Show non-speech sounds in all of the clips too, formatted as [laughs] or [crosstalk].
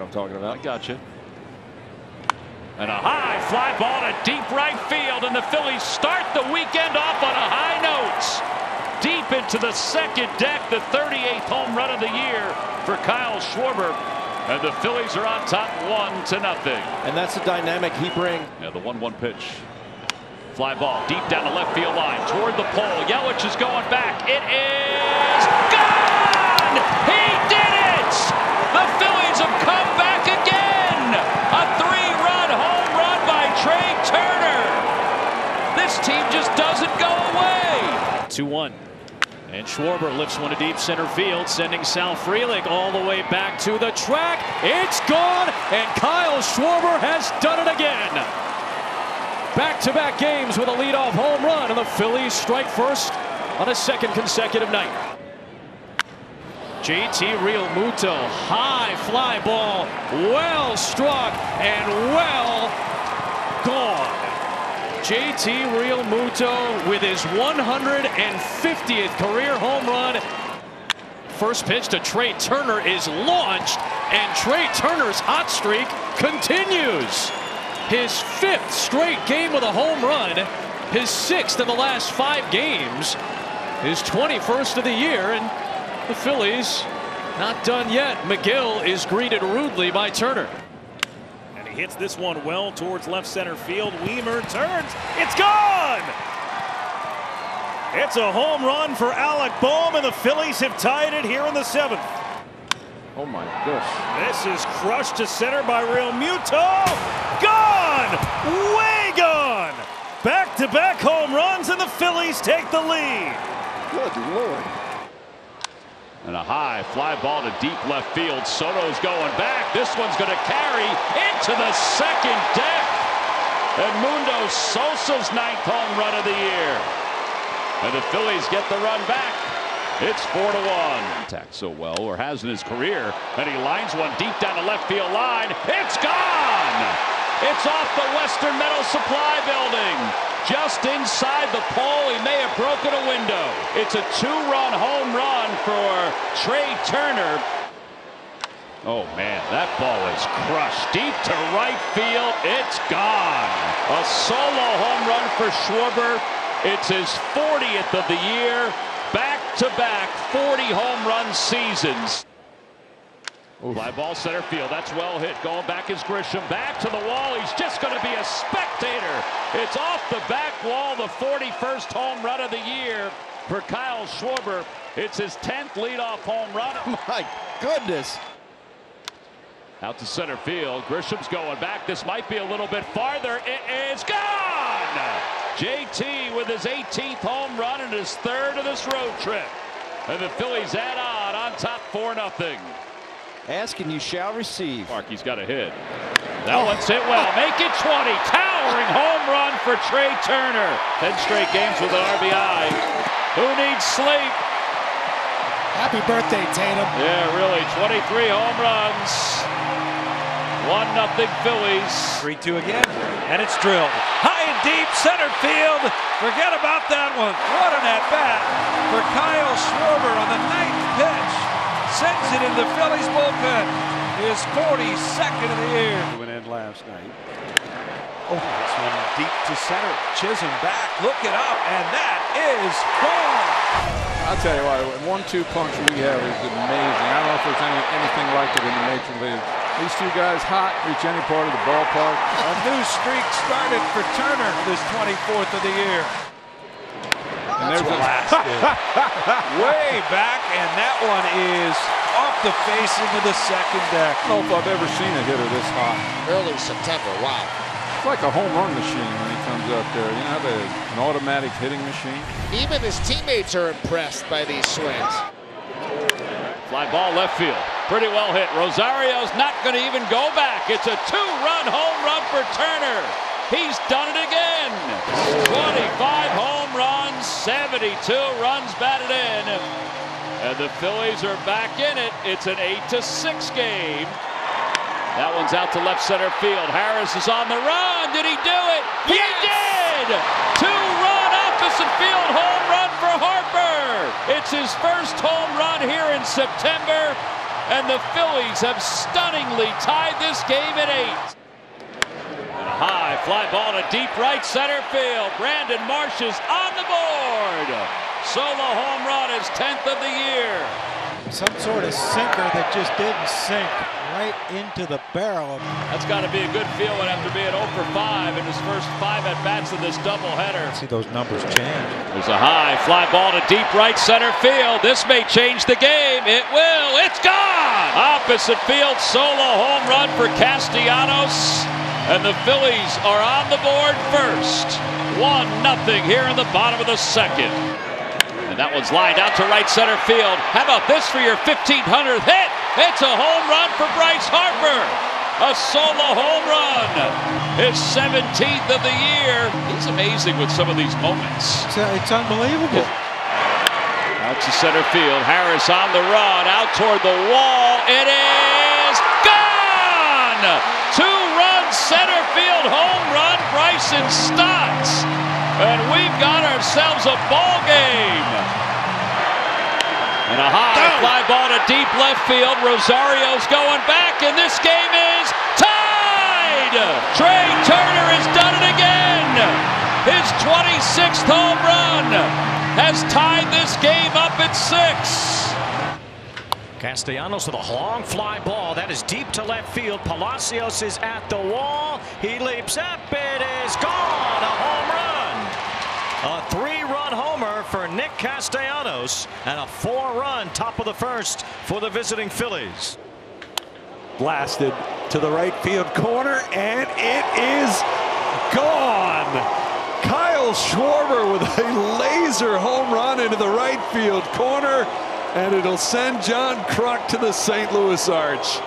I'm talking about. I got you. And a high fly ball to deep right field, and the Phillies start the weekend off on a high note. Deep into the second deck, the 38th home run of the year for Kyle Schwarber. And the Phillies are on top one to nothing. And that's the dynamic he brings. Yeah, the 1 1 pitch. Fly ball deep down the left field line toward the pole. Yelich is going back. It is 2 1. And Schwarber lifts one to deep center field, sending Sal Frelick all the way back to the track. It's gone, and Kyle Schwarber has done it again. Back-to-back games with a leadoff home run, and the Phillies strike first on a second consecutive night. JT Realmuto, high fly ball, well struck and well gone. JT Realmuto with his 150th career home run. First pitch to Trea Turner is launched, and Trea Turner's hot streak continues. His fifth straight game with a home run, his sixth in the last five games, his 21st of the year, and the Phillies not done yet. McGill is greeted rudely by Turner. Hits this one well towards left center field. Wiemer turns. It's gone! It's a home run for Alec Bohm, and the Phillies have tied it here in the seventh. Oh my gosh. This is crushed to center by Realmuto. Gone! Way gone! Back to back home runs, and the Phillies take the lead. Good lord. And a high fly ball to deep left field. Soto's going back. This one's going to carry into the second deck. And Mundo Sosa's ninth home run of the year. And the Phillies get the run back. It's four to one. Attacked so well, or has in his career, and he lines one deep down the left field line. It's gone. It's off the Western Metal Supply Building. Just inside the pole, he may have broken a window. It's a two-run home run for Trea Turner. Oh man, that ball is crushed deep to right field. It's gone. A solo home run for Schwarber. It's his 40th of the year. Back to back 40 home run seasons. Fly ball center field. That's well hit. Going back is Grisham. Back to the wall. He's just going to be a spectator. It's off the back wall. The 41st home run of the year for Kyle Schwarber. It's his 10th leadoff home run. [laughs] My goodness. Out to center field. Grisham's going back. This might be a little bit farther. It is gone! JT with his 18th home run and his third of this road trip. And the Phillies add on on top 4 nothing. Ask and you shall receive. Markey's got a hit. That oh. one's hit well. Make it 20. Towering home run for Trea Turner. 10 straight games with an RBI. Who needs sleep? Happy birthday, Tatum. Yeah, really. 23 home runs. 1 nothing Phillies. 3 2 again. And it's drilled. High and deep center field. Forget about that one. What an at bat for Kyle Schwarber on the ninth pitch. Sends it in the Phillies bullpen. His 42nd of the year. To an end last night. Oh, this one deep to center. Chisholm back. Look it up. And that is gone. I'll tell you what, one-two punch we have is amazing. I don't know if there's any, anything like it in the major league. These two guys hot, reach any part of the ballpark. A new streak started for Turner this 24th of the year. And there's blasted. [laughs] [laughs] Way back, and that one is off the face into the second deck. I don't know if I've ever seen a hitter this hot. Early September, wow. It's like a home run machine when he comes up there. You know, the, an automatic hitting machine. Even his teammates are impressed by these swings. Fly ball left field. Pretty well hit. Rosario's not going to even go back. It's a two-run home run for Turner. He's done it again. 25 home runs, 72 runs batted in. And the Phillies are back in it. It's an 8 to 6 game. That one's out to left center field. Harris is on the run. Did he do it? Yes! He did! Two-run opposite field home run for Harper. It's his first home run here in September. and the Phillies have stunningly tied this game at eight. And a high fly ball to deep right center field. Brandon Marsh is on the board. Solo home run, his 10th of the year. Some sort of sinker that just didn't sink right into the barrel. That's got to be a good feeling after being 0 for 5 in his first five at bats of this doubleheader. See those numbers change. There's a high fly ball to deep right center field. This may change the game. It will. It's gone. Opposite field solo home run for Castellanos. And the Phillies are on the board first. 1 nothing here in the bottom of the second. And that one's lined out to right center field. How about this for your 1500th hit? It's a home run for Bryce Harper. A solo home run. His 17th of the year. He's amazing with some of these moments. It's, uh, it's unbelievable. Out to center field. Harris on the run. Out toward the wall. It is gone. Two run center field home run. Bryson Stott. And we've got ourselves a ball game. And a high fly ball to deep left field. Rosario's going back, and this game is tied. Trea Turner has done it again. His 26th home run has tied this game up at six. Castellanos with a long fly ball. That is deep to left field. Palacios is at the wall. He leaps up. It is gone. A three-run homer for Nick Castellanos and a four-run top of the first for the visiting Phillies. Blasted to the right field corner, and it is gone. Kyle Schwarber with a laser home run into the right field corner, and it'll send John Kruk to the St. Louis Arch.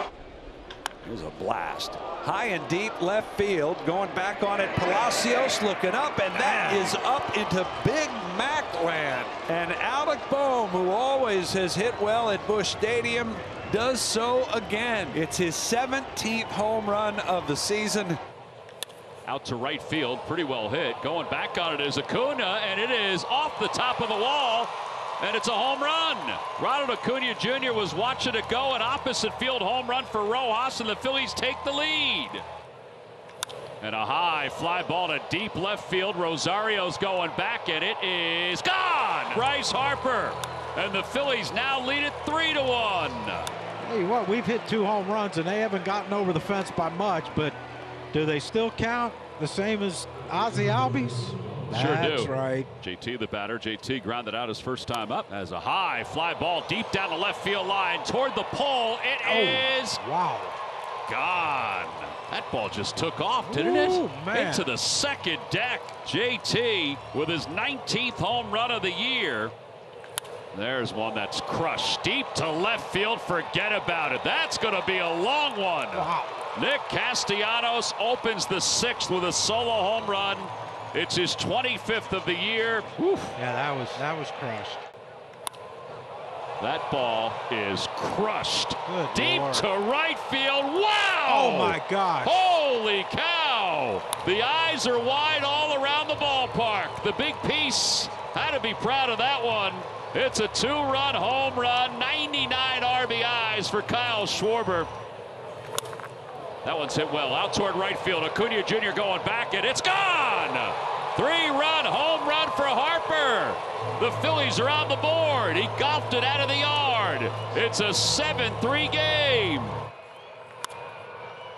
It was a blast. High and deep left field, going back on it. Palacios looking up, and that is up into Big Mac land. And Alec Bohm, who always has hit well at Busch Stadium, does so again. It's his 17th home run of the season. Out to right field, pretty well hit. Going back on it is Acuna, and it is off the top of the wall, and it's a home run. Ronald Acuna Jr. was watching it go, an opposite field home run for Rojas, and the Phillies take the lead. And a high fly ball to deep left field. Rosario's going back, and it is gone. Bryce Harper, and the Phillies now lead it three to one. Hey, what? We've hit two home runs, and they haven't gotten over the fence by much, but do they still count the same as Ozzie Albies? Sure That's do. right. JT the batter. JT grounded out his first time up as a high fly ball deep down the left field line toward the pole. It oh, is Wow. gone. That ball just took off, didn't Ooh, it? man. Into the second deck. JT with his 19th home run of the year. There's one that's crushed deep to left field. Forget about it. That's going to be a long one. Wow. Nick Castellanos opens the sixth with a solo home run. It's his 25th of the year. Whew. Yeah, that was that was crushed. That ball is crushed. Good Deep Lord. to right field. Wow! Oh my gosh. Holy cow! The eyes are wide all around the ballpark. The big piece had to be proud of that one. It's a two-run home run, 99 RBIs for Kyle Schwarber. That one's hit well out toward right field. Acuna Jr. going back, and it's gone. Three-run home run for Harper. The Phillies are on the board. He golfed it out of the yard. It's a 7-3 game.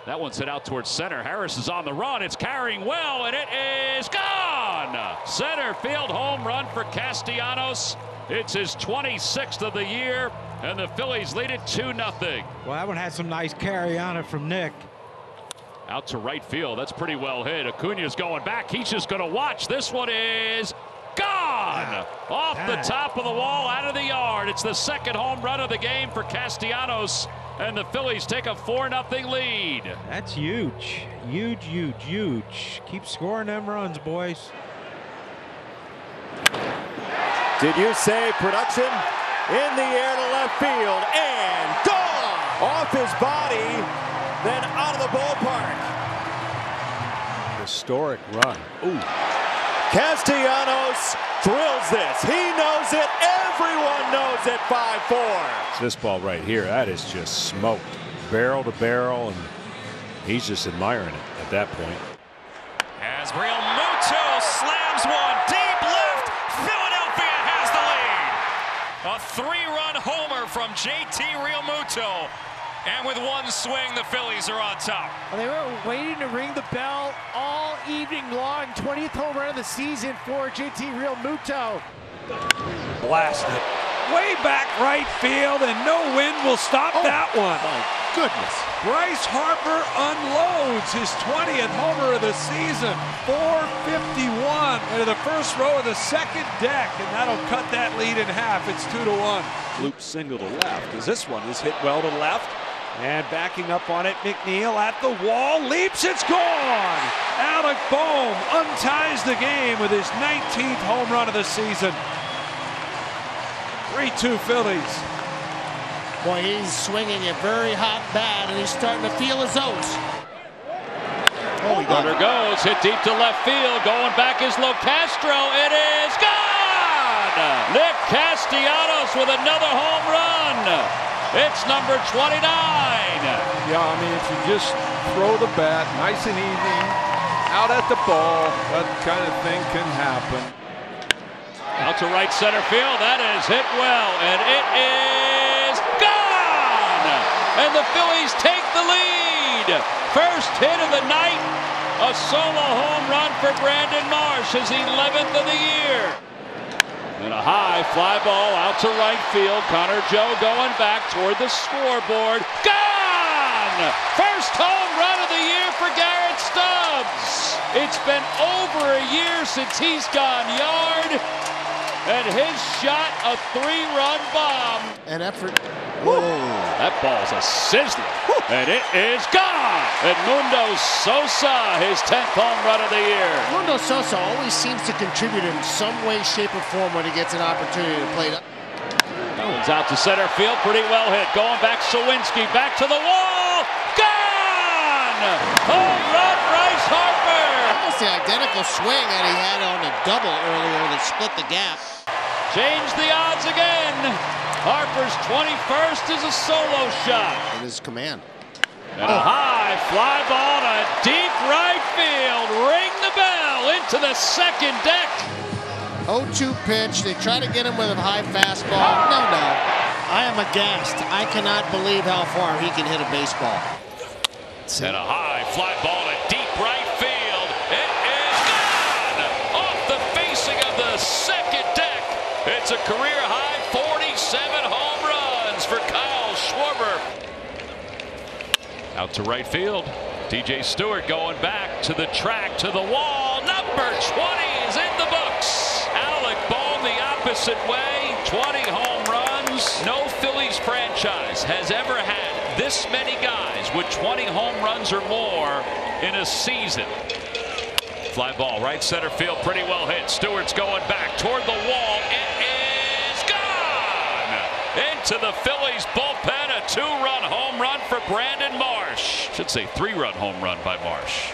That one's hit out towards center. Harris is on the run. It's carrying well, and it is gone. Center field home run for Castellanos. It's his 26th of the year, and the Phillies lead it 2 0. Well, that one had some nice carry on it from Nick. Out to right field. That's pretty well hit. Acuna's going back. He's just going to watch. This one is gone. Off the top of the wall, out of the yard. It's the second home run of the game for Castellanos, and the Phillies take a 4 0 lead. That's huge. Huge, huge, huge. Keep scoring them runs, boys. Did you say production? In the air to left field and gone off his body, then out of the ballpark. Historic run. Ooh. Castellanos drills this. He knows it Everyone knows it. 5-4. This ball right here, that is just smoked. Barrel to barrel, and he's just admiring it at that point. As Real Muto slams one deep left, Philadelphia has the lead. A three-run homer from JT Realmuto. And with one swing, the Phillies are on top. They were waiting to ring the bell all evening long. 20th home run of the season for JT Realmuto. Blast it. Way back right field, and no wind will stop Oh, that one. My goodness. Bryce Harper unloads his 20th homer of the season. 451 into the first row of the second deck, and that'll cut that lead in half. It's two to one. Loop single to left, as this one is hit well to left. And backing up on it, McNeil at the wall, leaps, it's gone! Alec Bohm unties the game with his 19th home run of the season. 3-2 Phillies. Boy, he's swinging a very hot bat, and he's starting to feel his oats. Oh, he got Runner it. goes, hit deep to left field. Going back is Locastro. It is gone! Nick Castellanos with another home run. It's number 29. Yeah, I mean, if you just throw the bat nice and easy out at the ball, that kind of thing can happen. Out to right center field. That is hit well, and it is gone! And the Phillies take the lead. First hit of the night. A solo home run for Brandon Marsh, his 11th of the year. And a high fly ball out to right field. Connor Joe going back toward the scoreboard. Gone! First home run of the year for Garrett Stubbs. It's been over a year since he's gone yard. And his shot, a three-run bomb. An effort. Whoa. That ball's a sizzler. And it is gone. And Mundo Sosa, his 10th home run of the year. Mundo Sosa always seems to contribute in some way, shape, or form when he gets an opportunity to play. That one's out to center field, pretty well hit. Going back, Suwinski, back to the wall. Gone! Home run, Bryce Harper. Almost the identical swing that he had on the double earlier that split the gap. Change the odds again. Harper's 21st is a solo shot. In his command. And a high fly ball to deep right field. Ring the bell into the second deck. 0-2 pitch. They try to get him with a high fastball. No, no. I am aghast. I cannot believe how far he can hit a baseball. And a high fly ball to deep right field. It is gone off the facing of the second deck. It's a career high 47 home runs for Kyle Schwarber. Out to right field. DJ Stewart going back to the track, to the wall. Number 20 is in the books. Alec Bohm the opposite way. 20 home runs. No Phillies franchise has ever had this many guys with 20 home runs or more in a season. Fly ball right center field pretty well hit. Stewart's going back toward the wall. It is gone into the Phillies bullpen. A two-run home run for Brandon Marsh. Should say three-run home run by Marsh.